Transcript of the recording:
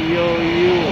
Yo, you.